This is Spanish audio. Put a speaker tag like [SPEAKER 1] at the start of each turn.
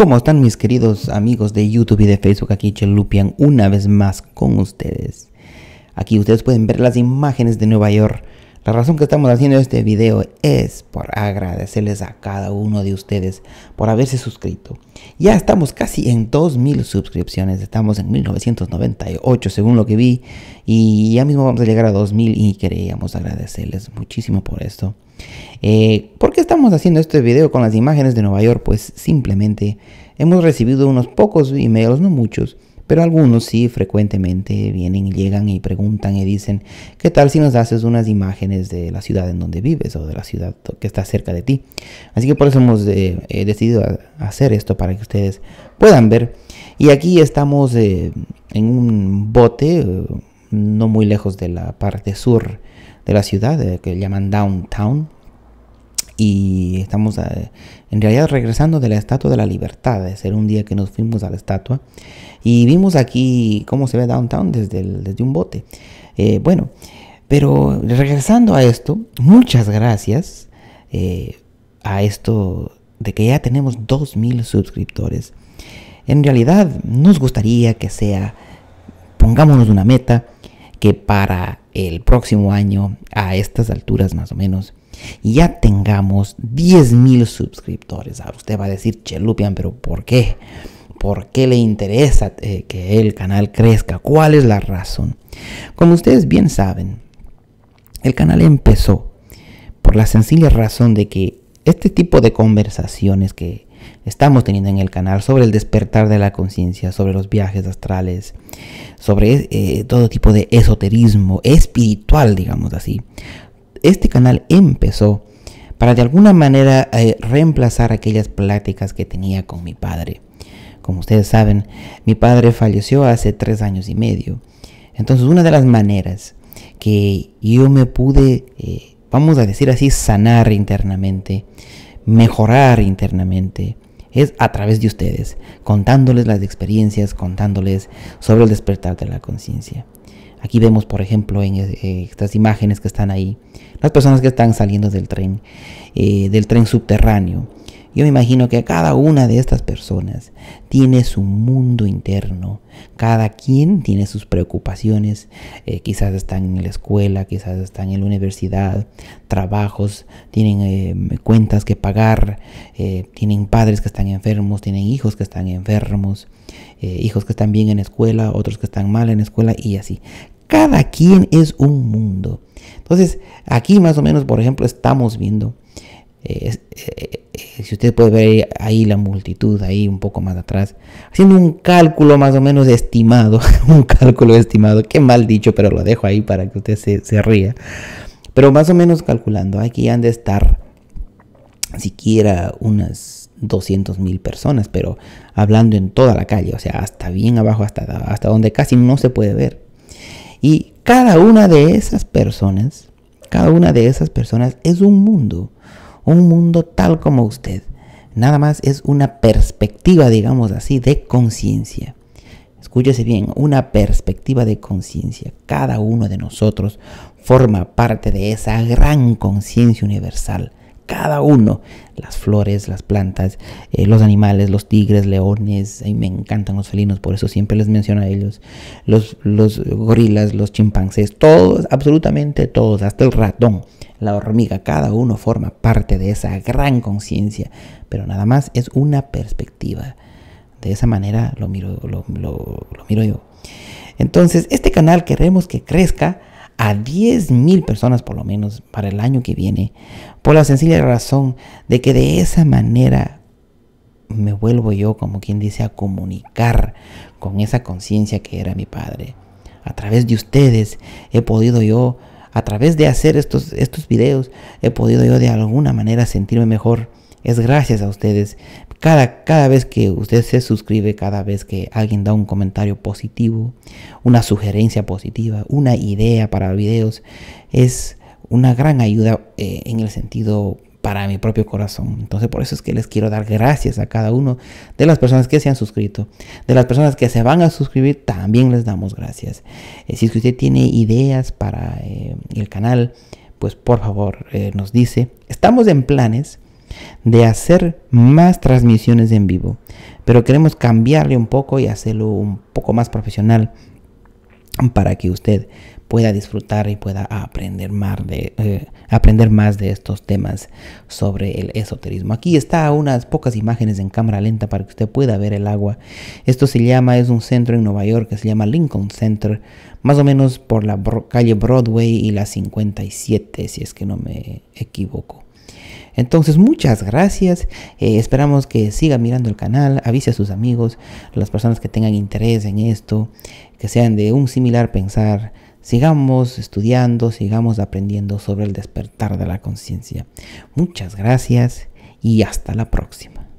[SPEAKER 1] ¿Cómo están mis queridos amigos de YouTube y de Facebook? Aquí Chelupian una vez más con ustedes. Aquí ustedes pueden ver las imágenes de Nueva York. La razón que estamos haciendo este video es por agradecerles a cada uno de ustedes por haberse suscrito. Ya estamos casi en 2000 suscripciones, estamos en 1998 según lo que vi y ya mismo vamos a llegar a 2000 y queríamos agradecerles muchísimo por esto. Eh, ¿Por qué estamos haciendo este video con las imágenes de Nueva York? Pues simplemente hemos recibido unos pocos emails, no muchos, pero algunos sí frecuentemente vienen y llegan y preguntan y dicen, ¿qué tal si nos haces unas imágenes de la ciudad en donde vives o de la ciudad que está cerca de ti? Así que por eso hemos eh, decidido hacer esto para que ustedes puedan ver. Y aquí estamos eh, en un bote, no muy lejos de la parte sur de la ciudad, que llaman Downtown. Y estamos eh, en realidad regresando de la Estatua de la Libertad. Es ser un día que nos fuimos a la estatua. Y vimos aquí cómo se ve Downtown desde, desde un bote. Eh, bueno, pero regresando a esto, muchas gracias eh, a esto de que ya tenemos 2.000 suscriptores. En realidad nos gustaría que sea, pongámonos una meta, que para el próximo año, a estas alturas más o menos, ya tengamos 10.000 suscriptores. Ahora usted va a decir, Chelupian, pero ¿por qué? ¿Por qué le interesa eh, que el canal crezca? ¿Cuál es la razón? Como ustedes bien saben, el canal empezó por la sencilla razón de que este tipo de conversaciones que estamos teniendo en el canal sobre el despertar de la conciencia, sobre los viajes astrales, sobre eh, todo tipo de esoterismo espiritual, digamos así. Este canal empezó para de alguna manera eh, reemplazar aquellas pláticas que tenía con mi padre. Como ustedes saben, mi padre falleció hace tres años y medio. Entonces una de las maneras que yo me pude, eh, vamos a decir así, sanar internamente, mejorar internamente, es a través de ustedes, contándoles las experiencias, contándoles sobre el despertar de la conciencia. Aquí vemos, por ejemplo, en eh, estas imágenes que están ahí, las personas que están saliendo del tren, eh, del tren subterráneo, yo me imagino que cada una de estas personas tiene su mundo interno. Cada quien tiene sus preocupaciones. Eh, quizás están en la escuela, quizás están en la universidad, trabajos, tienen eh, cuentas que pagar, eh, tienen padres que están enfermos, tienen hijos que están enfermos, hijos que están bien en escuela, otros que están mal en escuela y así. Cada quien es un mundo. Entonces, aquí más o menos, por ejemplo, estamos viendo si usted puede ver ahí la multitud, ahí un poco más atrás, haciendo un cálculo más o menos estimado, un cálculo estimado, qué mal dicho, pero lo dejo ahí para que usted se, ría. Pero más o menos calculando, aquí han de estar siquiera unas 200 mil personas, pero hablando en toda la calle, o sea, hasta bien abajo, hasta, hasta donde casi no se puede ver. Y cada una de esas personas, cada una de esas personas es un mundo un mundo tal como usted. Nada más es una perspectiva, digamos así, de conciencia. Escúchese bien, una perspectiva de conciencia. Cada uno de nosotros forma parte de esa gran conciencia universal cada uno. Las flores, las plantas, eh, los animales, los tigres, leones. Mí me encantan los felinos, por eso siempre les menciono a ellos. Los, los gorilas, los chimpancés, todos, absolutamente todos, hasta el ratón, la hormiga, cada uno forma parte de esa gran conciencia. Pero nada más es una perspectiva. De esa manera lo miro, lo, lo miro yo. Entonces, este canal queremos que crezca a 10 mil personas por lo menos para el año que viene, por la sencilla razón de que de esa manera me vuelvo yo, como quien dice, a comunicar con esa conciencia que era mi padre. A través de ustedes he podido yo, a través de hacer estos, estos videos, he podido yo de alguna manera sentirme mejor. Es gracias a ustedes. Cada, cada vez que usted se suscribe, cada vez que alguien da un comentario positivo, una sugerencia positiva, una idea para videos, es una gran ayuda eh, en el sentido para mi propio corazón. Entonces por eso es que les quiero dar gracias a cada uno de las personas que se han suscrito. De las personas que se van a suscribir, también les damos gracias. Eh, si usted tiene ideas para eh, el canal, pues por favor nos dice. Estamos en planes de hacer más transmisiones en vivo, pero queremos cambiarle un poco y hacerlo un poco más profesional para que usted pueda disfrutar y pueda aprender más de, eh, aprender más de estos temas sobre el esoterismo. Aquí está unas pocas imágenes en cámara lenta para que usted pueda ver el agua. Esto se llama, es un centro en Nueva York que se llama Lincoln Center, más o menos por la calle Broadway y la 57, si es que no me equivoco. Entonces, muchas gracias. Eh, esperamos que siga mirando el canal, avise a sus amigos, las personas que tengan interés en esto, que sean de un similar pensar sigamos estudiando, sigamos aprendiendo sobre el despertar de la conciencia. Muchas gracias y hasta la próxima.